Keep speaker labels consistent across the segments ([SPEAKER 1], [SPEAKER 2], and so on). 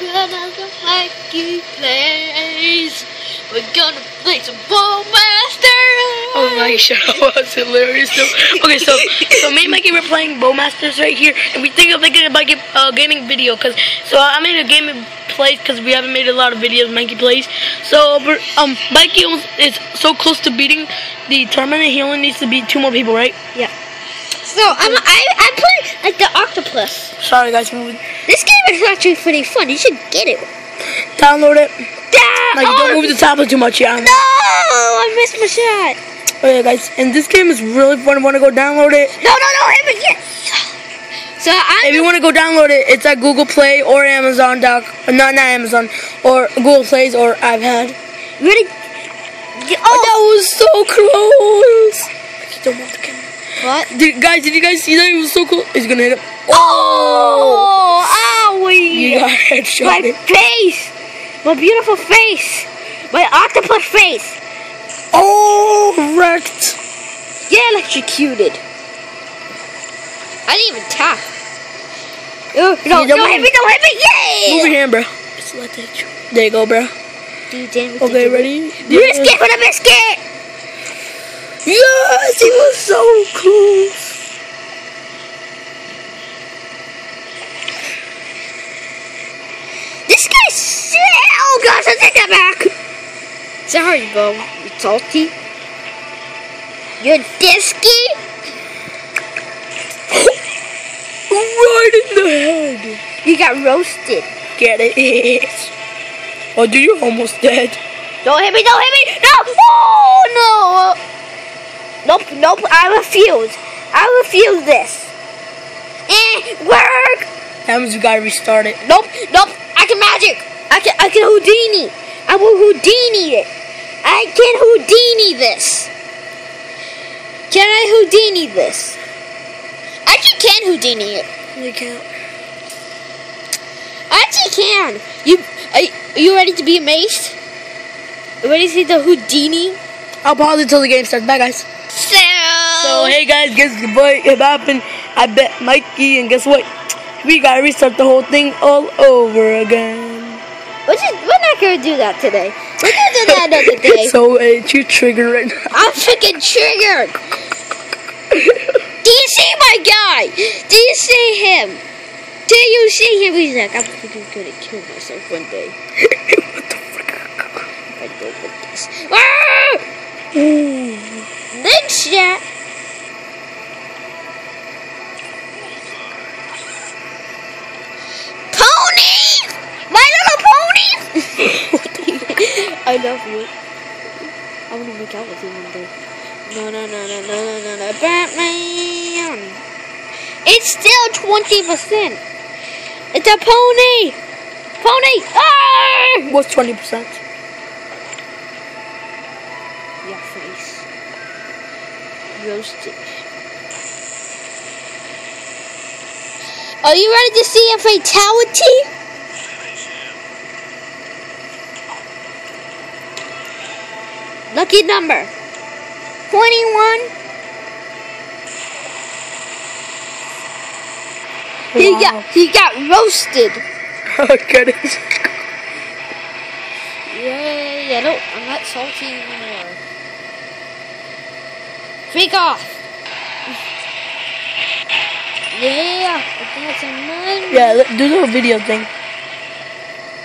[SPEAKER 1] gonna go wacky place. We're gonna play some Bowmaster.
[SPEAKER 2] Oh my shut up, that's hilarious though. Okay, so so me and Mikey were playing Bowmasters right here, and we think of making a Mikey uh, gaming video, cause so I made a gaming plays because we haven't made a lot of videos Mikey plays. So we're, um Mikey is so close to beating the tournament. He only needs to beat two more people, right? Yeah.
[SPEAKER 1] So I'm I I play like the octopus.
[SPEAKER 2] Sorry guys, move it.
[SPEAKER 1] Is actually pretty fun. You should get it.
[SPEAKER 2] download it.
[SPEAKER 1] Ah,
[SPEAKER 2] Mikey,
[SPEAKER 1] oh,
[SPEAKER 2] don't move the tablet too much, yeah.
[SPEAKER 1] No, I missed my shot.
[SPEAKER 2] Oh yeah, guys, and this game is really fun. Want to go download it?
[SPEAKER 1] No, no, no, hit me. So I'm
[SPEAKER 2] If you want to go download it, it's at Google Play or Amazon Doc. Not not Amazon or Google Plays or iPad.
[SPEAKER 1] ready.
[SPEAKER 2] Oh, that was so close. Don't move the camera.
[SPEAKER 1] What?
[SPEAKER 2] Did, guys, did you guys see that? It was so cool. He's gonna hit him.
[SPEAKER 1] Oh, owie.
[SPEAKER 2] You got headshot.
[SPEAKER 1] My face! My beautiful face! My octopus face!
[SPEAKER 2] Oh, wrecked.
[SPEAKER 1] Get electrocuted! I didn't even tap. No,
[SPEAKER 2] You don't
[SPEAKER 1] hit me, don't hit me! Yay!
[SPEAKER 2] Move your hand, bro. Just let that hit you. There you go, bro.
[SPEAKER 1] Dude,
[SPEAKER 2] Okay, ready?
[SPEAKER 1] Biscuit for the biscuit!
[SPEAKER 2] Yes, he was so close.
[SPEAKER 1] This guy's sick! Oh gosh, I take that back! Sorry, Bo. You salty? You're disky?
[SPEAKER 2] Right in the head.
[SPEAKER 1] You got roasted.
[SPEAKER 2] Get it? Oh, dude, you're almost dead.
[SPEAKER 1] Don't hit me, don't hit me! No! Oh, no! Nope, nope, I refuse. I refuse this. Eh, work!
[SPEAKER 2] That means we gotta restart it.
[SPEAKER 1] Nope, nope, I can magic. I can, I can Houdini. I will Houdini it. I can Houdini this. Can I Houdini this? I actually can Houdini it.
[SPEAKER 2] You can't.
[SPEAKER 1] I actually can. You, are, you ready to be amazed? You ready to see the Houdini?
[SPEAKER 2] I'll pause until the game starts. Bye, guys.
[SPEAKER 1] So,
[SPEAKER 2] So, hey, guys, guess what it happened? I bet Mikey, and guess what? We gotta restart the whole thing all over again.
[SPEAKER 1] We're, just, we're not gonna do that today. We're gonna do that another day.
[SPEAKER 2] so, uh, you trigger right now.
[SPEAKER 1] I'm freaking triggered. Do you see my guy? Do you see him? Do you see him? He's like, I'm freaking gonna kill myself one day.
[SPEAKER 2] what the frick?
[SPEAKER 1] If I go with this. Ah! Chat. I love you. I want to make out with you one day. No, no, no, no, no, no, no, no. Batman! It's still 20%. It's a pony! Pony! Ah!
[SPEAKER 2] What's 20%?
[SPEAKER 1] Your face. Roasted. Are you ready to see a fatality? Lucky number. 21. He got he got roasted.
[SPEAKER 2] Oh, goodness.
[SPEAKER 1] Yay, I don't I'm not salty anymore. Freak off. Yeah, I got some money.
[SPEAKER 2] Yeah, do the little video thing.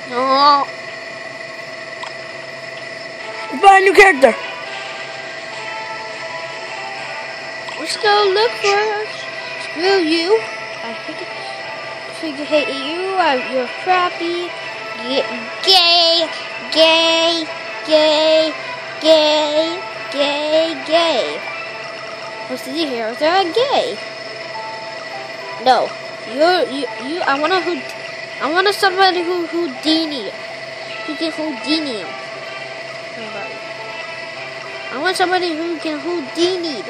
[SPEAKER 1] No.
[SPEAKER 2] Buy a new character.
[SPEAKER 1] Let's go look for her. Screw you. I freaking hate you. I, you're crappy. Get gay, gay, gay, gay, gay, gay. What's the heroes are gay? No, you're you you. I want to who. I want to somebody who Houdini. Who can Houdini him. I want somebody who can Houdini.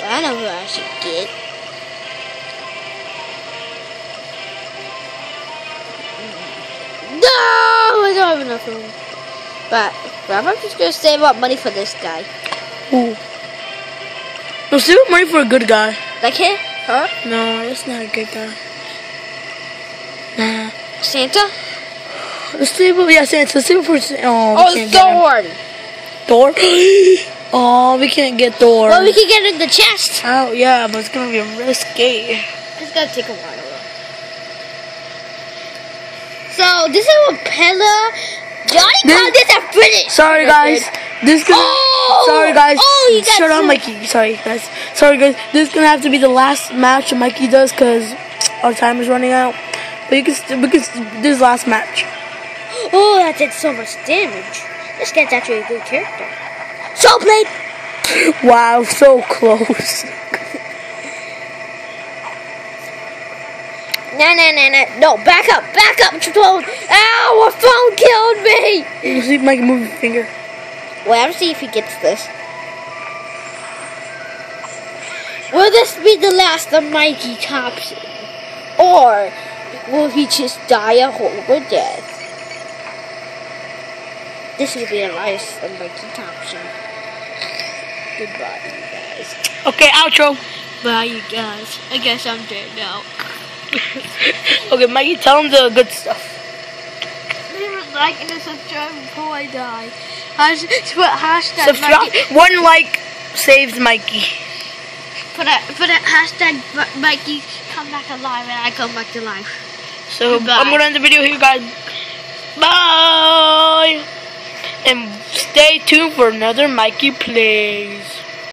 [SPEAKER 1] Well, I know who I should get. No, I don't have enough room. But, but I'm just gonna save up money for this guy.
[SPEAKER 2] Ooh. No, save up money for a good guy.
[SPEAKER 1] Like him? Huh?
[SPEAKER 2] No, that's not a good guy. Nah.
[SPEAKER 1] Santa?
[SPEAKER 2] Let's see what, yeah, Santa. Let's see what we're, oh, we
[SPEAKER 1] Oh,
[SPEAKER 2] can't get him.
[SPEAKER 1] Thor.
[SPEAKER 2] Thor? oh, we can't get Thor.
[SPEAKER 1] Well, we can get in the chest.
[SPEAKER 2] Oh, yeah, but it's gonna be a risky.
[SPEAKER 1] It's gonna take a while. So this is what Pella. Johnny
[SPEAKER 2] This-
[SPEAKER 1] called this a finish.
[SPEAKER 2] Sorry, guys. This is gonna.
[SPEAKER 1] Oh!
[SPEAKER 2] Sorry, guys.
[SPEAKER 1] Oh, you got
[SPEAKER 2] Shut up. Mikey. Sorry, guys. Sorry, guys. This is gonna have to be the last match Mikey does because our time is running out. But you can. We can. This is last match.
[SPEAKER 1] Oh, that did so much damage. This guy's actually a good character. So Blade!
[SPEAKER 2] Wow, so close.
[SPEAKER 1] No, no, no, no, no. Back up, back up, phone. Ow, a phone killed me.
[SPEAKER 2] You see Mikey move his finger.
[SPEAKER 1] Well, let's see if he gets this. Will this be the last of Mikey Thompson? Or will he just die a horrible death? This will be the last of Mikey Thompson. Goodbye, you guys.
[SPEAKER 2] Okay, outro.
[SPEAKER 1] Bye, you guys. I guess I'm dead now.
[SPEAKER 2] Okay, Mikey, tell him the good stuff.
[SPEAKER 1] Leave a like and a subscribe before I die. Hash, put hashtag
[SPEAKER 2] Subscribe.
[SPEAKER 1] Mikey.
[SPEAKER 2] One like saves Mikey.
[SPEAKER 1] Put a put a hashtag Mi- Mikey come back alive and I come back to life.
[SPEAKER 2] So
[SPEAKER 1] Goodbye.
[SPEAKER 2] I'm gonna end the video here, guys. Bye. And stay tuned for another Mikey plays.